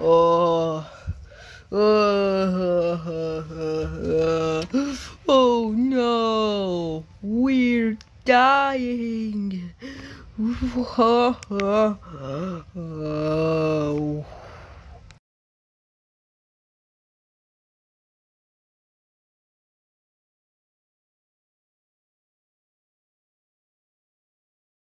Oh, oh, oh no, dying.